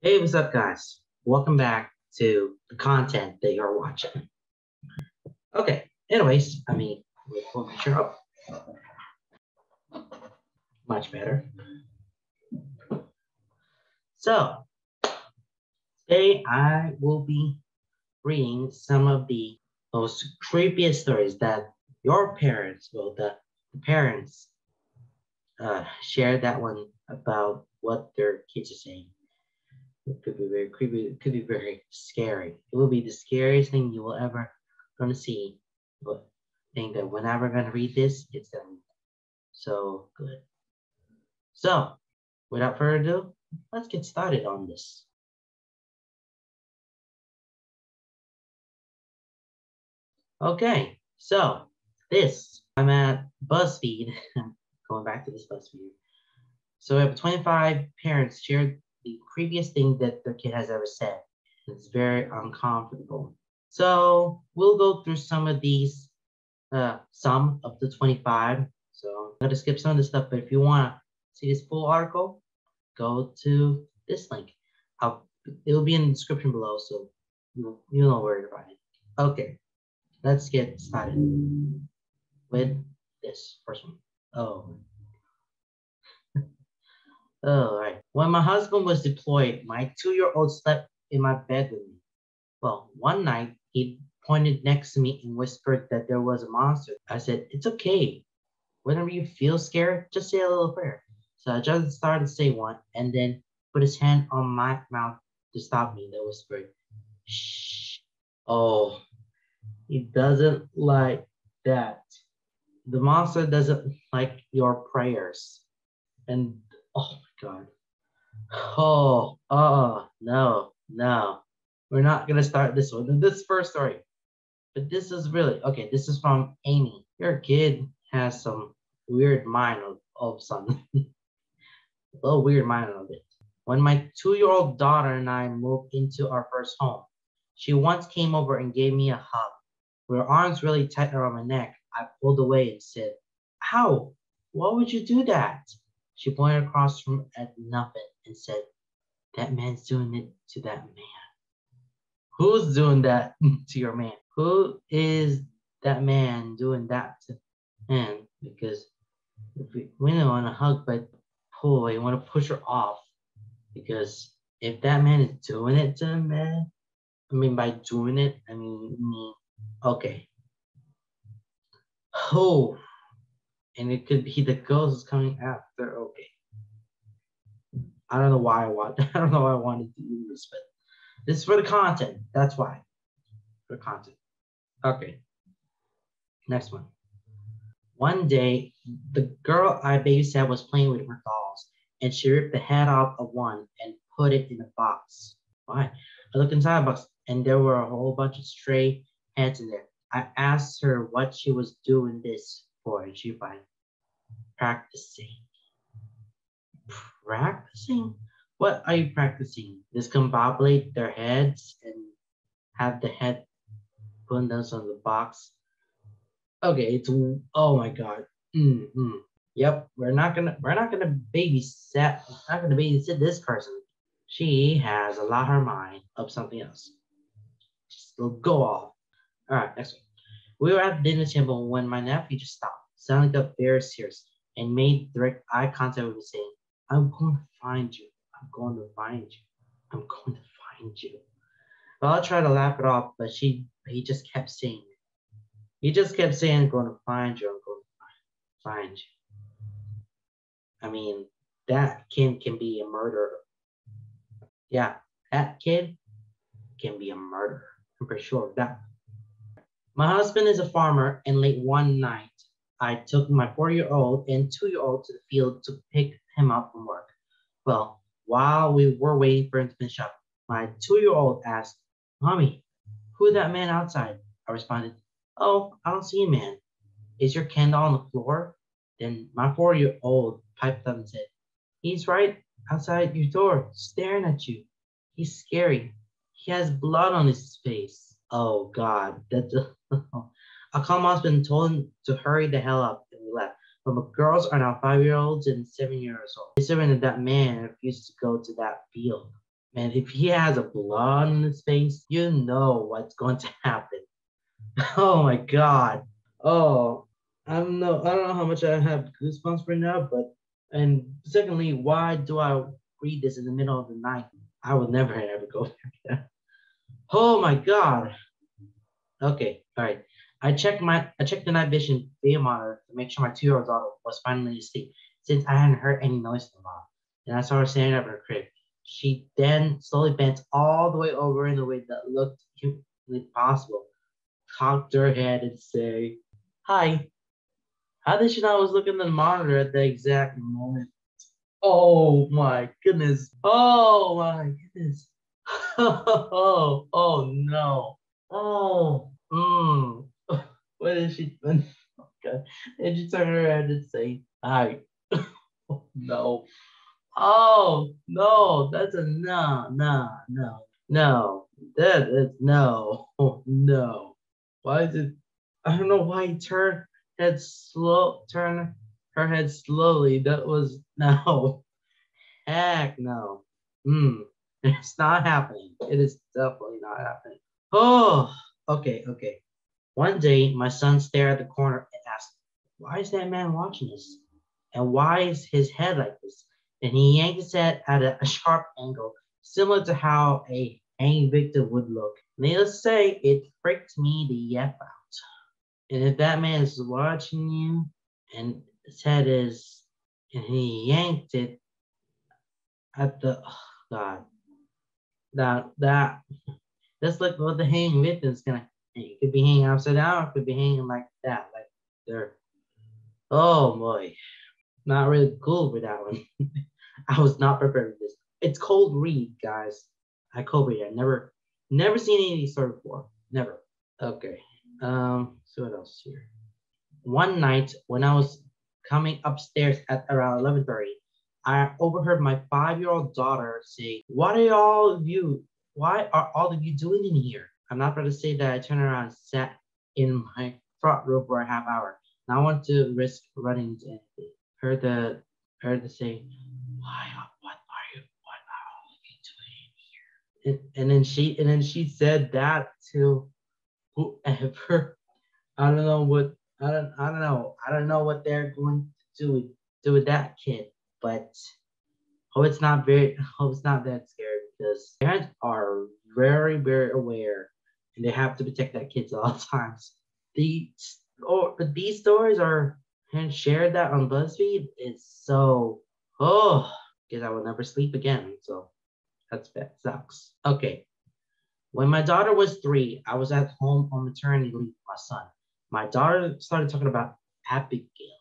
Hey, what's up, guys? Welcome back to the content that you're watching. Okay, anyways, I mean, up. Much better. So, today I will be reading some of the most creepiest stories that your parents, well, the, the parents, uh, shared that one about what their kids are saying. It could be very creepy. It could be very scary. It will be the scariest thing you will ever gonna see. But think that whenever I'm gonna read this, it's gonna be so good. So, without further ado, let's get started on this. Okay, so this I'm at BuzzFeed. Going back to this BuzzFeed. So we have 25 parents shared the creepiest thing that their kid has ever said. It's very uncomfortable. So we'll go through some of these, uh, some of the 25. So I'm gonna skip some of this stuff, but if you wanna see this full article, go to this link. I'll, it'll be in the description below, so you'll, you'll know where to find it. Okay, let's get started with this first one. Oh, Oh, all right. When my husband was deployed, my two-year-old slept in my bed with me. Well, one night he pointed next to me and whispered that there was a monster. I said, "It's okay. Whenever you feel scared, just say a little prayer." So I just started to say one, and then put his hand on my mouth to stop me. That whispered, "Shh." Oh, he doesn't like that. The monster doesn't like your prayers, and oh God. Oh, oh, no, no. We're not going to start this one. This first story. But this is really, okay, this is from Amy. Your kid has some weird mind of, of something. a little weird mind of it. When my two-year-old daughter and I moved into our first home, she once came over and gave me a hug. With her arms really tight around my neck, I pulled away and said, Ow, why would you do that? She pointed across from at nothing and said, That man's doing it to that man. Who's doing that to your man? Who is that man doing that to man? Because if we, we don't want to hug, but pull away, want to push her off. Because if that man is doing it to a man, I mean, by doing it, I mean, okay. Oh, and it could be the ghost is coming after. Okay. I don't know why I want. I don't know why I wanted to do this, but this is for the content. That's why. For content. Okay. Next one. One day, the girl I babysat was playing with her dolls, and she ripped the head off of one and put it in a box. Why? I looked inside the box, and there were a whole bunch of stray heads in there. I asked her what she was doing this she replied, practicing. Practicing? What are you practicing? Discombobulate their heads and have the head put those on the box. Okay, it's oh my god. Mm-hmm. Yep, we're not gonna we're not gonna babysit not gonna babysit this person. She has a lot her mind of something else. Just go off. All right, next one. We were at the dinner table when my nephew just stopped, sounding up very serious and made direct eye contact with me, saying, I'm going to find you. I'm going to find you. I'm going to find you. Well, I tried to laugh it off, but she he just kept saying. He just kept saying, I'm going to find you. I'm going to find, find you. I mean, that kid can be a murderer. Yeah, that kid can be a murderer. I'm pretty sure of that. My husband is a farmer, and late one night, I took my four year old and two year old to the field to pick him up from work. Well, while we were waiting for him to finish up, my two year old asked, Mommy, who's that man outside? I responded, Oh, I don't see a man. Is your candle on the floor? Then my four year old piped up and said, He's right outside your door, staring at you. He's scary. He has blood on his face. Oh God, that's my husband and told to hurry the hell up, and we left. But my girls are now five year olds and seven years old. Surrendered that that man refused to go to that field. man, if he has a blood on his face, you know what's going to happen. Oh my god. Oh, I don't know. I don't know how much I have goosebumps right now, but and secondly, why do I read this in the middle of the night? I would never ever go there. Oh my god. Okay, all right. I checked my I checked the night vision video monitor to make sure my two-year-old daughter was finally asleep, since I hadn't heard any noise in a while. And I saw her standing up in her crib. She then slowly bent all the way over in a way that looked humanly possible, cocked her head and say, Hi. How did she know I was looking at the monitor at the exact moment? Oh my goodness. Oh my goodness. Oh, oh no. Oh, mm. what is she? Okay. And she turned her head and say, Hi. oh, no. Oh no, that's a no, no, no, no. That is no, oh, no. Why is it? I don't know why he turned head slow, turn her head slowly. That was no. Heck no. Hmm. It's not happening. It is definitely not happening. Oh, okay, okay. One day, my son stared at the corner and asked, Why is that man watching us? And why is his head like this? and he yanked his head at a, sharp angle, similar to how a hanging victim would look. Needless to say, it freaked me the F out. And if that man is watching you and his head is, and he yanked it at the, oh God, that, that, that's look what the hanging victim is gonna, it could be hanging upside down, it could be hanging like that, like there. Oh boy not really cool with that one. I was not prepared for this. It's cold read, guys. I cold read. I never, never seen any of these stories before. Never. Okay. Um. So what else here? One night when I was coming upstairs at around 11:30, I overheard my five-year-old daughter say, "What are all of you? Why are all of you doing in here?" I'm not going to say that I turned around and sat in my front room for a half hour. And I want to risk running into anything heard the heard the say, why what are you what are you doing here? And, and then she and then she said that to whoever. I don't know what I don't I don't know. I don't know what they're going to do with do with that kid, but hope it's not very hope it's not that scary because parents are very, very aware and they have to protect that kids at all times. These or these stories are and shared that on BuzzFeed is so oh because I will never sleep again. So that's that sucks. Okay. When my daughter was three, I was at home on maternity leave with my son. My daughter started talking about Abigail,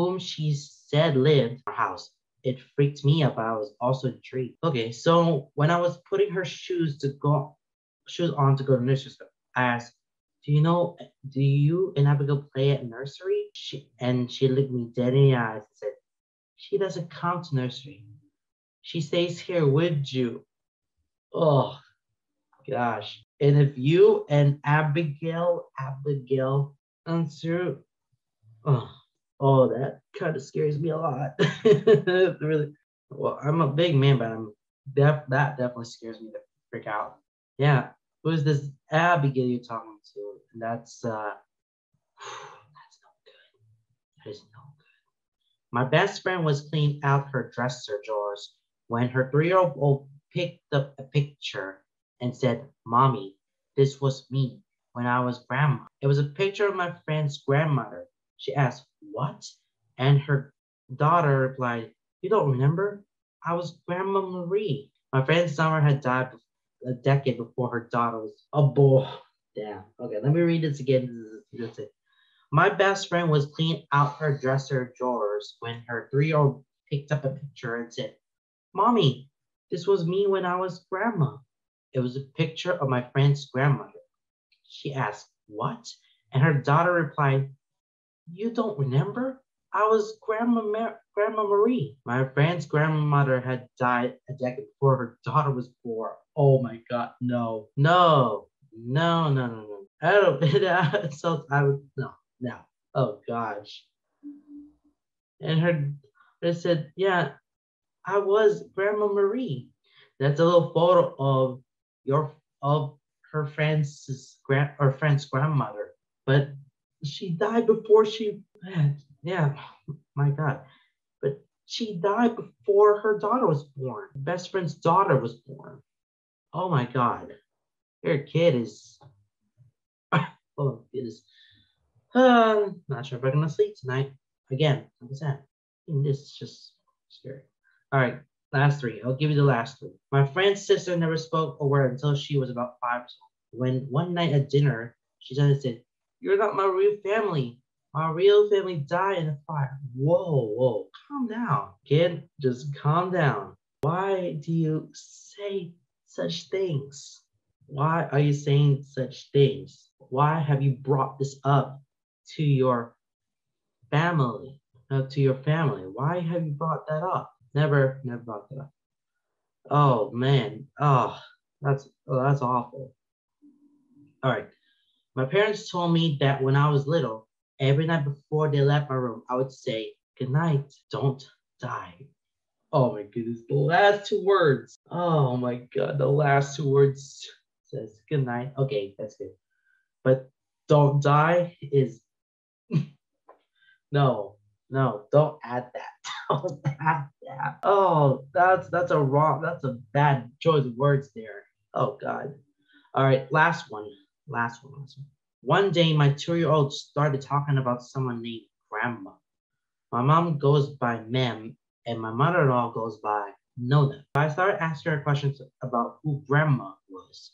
whom she said lived in our house. It freaked me out, but I was also intrigued. Okay, so when I was putting her shoes to go shoes on to go to nursery school, I asked, do you know, do you and Abigail play at nursery? She, and she looked me dead in the eyes and said, she doesn't come to nursery. She stays here with you. Oh, gosh. And if you and Abigail, Abigail answer, oh, oh, that kind of scares me a lot. really. Well, I'm a big man, but I'm def- that definitely scares me to freak out. Yeah, who's this Abigail you're talking to? And that's uh that's no good. That is no good. My best friend was cleaning out her dresser drawers when her three-year-old picked up a picture and said, Mommy, this was me when I was grandma. It was a picture of my friend's grandmother. She asked, What? And her daughter replied, You don't remember? I was Grandma Marie. My friend Summer had died a decade before her daughter was a boy. Damn. Okay, let me read this again. It. My best friend was cleaning out her dresser drawers when her three-year-old picked up a picture and said, Mommy, this was me when I was grandma. It was a picture of my friend's grandmother. She asked, What? And her daughter replied, You don't remember? I was Grandma, Mar- Grandma Marie. My friend's grandmother had died a decade before her daughter was born. Oh my God, no, no, no, no, no, no. I don't, so I would, no, no. Oh gosh. And her, they said, yeah, I was Grandma Marie. That's a little photo of your of her friend's grand or friend's grandmother, but she died before she yeah, my God. But she died before her daughter was born. Best friend's daughter was born. Oh my God. Your kid is oh goodness. Uh, not sure if I'm gonna sleep tonight. Again, like I said, this is just scary. All right, last three. I'll give you the last three. My friend's sister never spoke a word until she was about five years old. When one night at dinner, she said, You're not my real family. My real family died in a fire. Whoa, whoa, calm down. Kid, just calm down. Why do you say such things? Why are you saying such things? Why have you brought this up to your family? Uh, to your family? Why have you brought that up? Never, never brought that up. Oh man, oh, that's oh, that's awful. All right. My parents told me that when I was little, every night before they left my room, I would say, Good night, don't die. Oh my goodness, the last two words. Oh my god, the last two words says good night. Okay, that's good. But don't die is no, no, don't add that. Don't add that. Oh, that's that's a wrong, that's a bad choice of words there. Oh god. All right, last one. Last one. Last one. One day, my two-year-old started talking about someone named Grandma. My mom goes by Mem, and my mother-in-law goes by Nona. I started asking her questions about who Grandma was.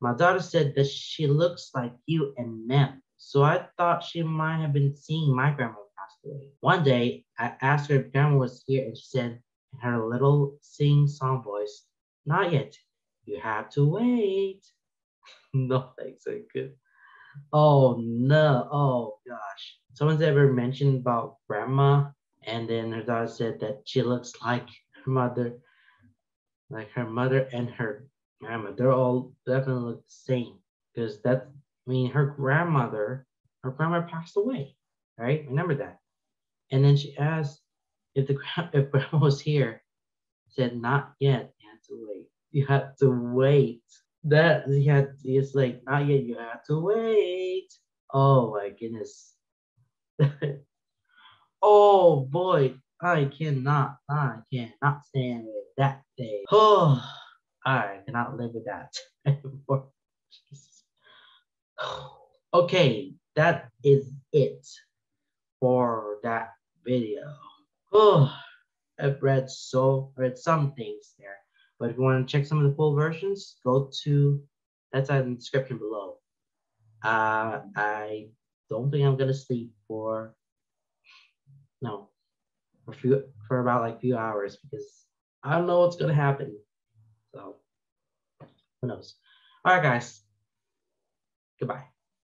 My daughter said that she looks like you and Mem, so I thought she might have been seeing my grandma pass away. One day, I asked her if Grandma was here, and she said in her little sing-song voice, "Not yet. You have to wait." no thanks, I could. Oh no, oh gosh. Someone's ever mentioned about grandma, and then her daughter said that she looks like her mother, like her mother and her grandma. They're all definitely look the same. Because that's I mean her grandmother, her grandma passed away, right? Remember that. And then she asked if the if grandma was here. Said not yet. You had to wait. You had to wait that you had it's like ah, not yet you have to wait. Oh my goodness. Oh boy i cannot i cannot stand that day oh i cannot live with that okay that is it for that video. Oh i've read so read some things there but if you want to check some of the full versions, go to that's in the description below. Uh, I don't think I'm gonna sleep for no for few for about like few hours because I don't know what's gonna happen. So who knows? All right, guys. Goodbye.